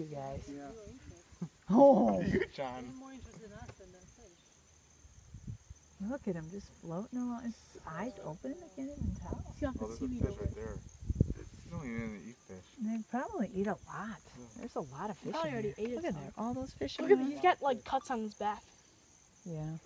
You guys. Yeah. Oh, You, John. more interested in us than look at him just floating along. His eyes open. I can't even tell. See off Oh, the there's a seaweed fish right there. You don't even eat fish. They probably eat a lot. There's a lot of fish. Probably in already there. ate Look at there. All those fish. Look at he's got like cuts on his back. Yeah.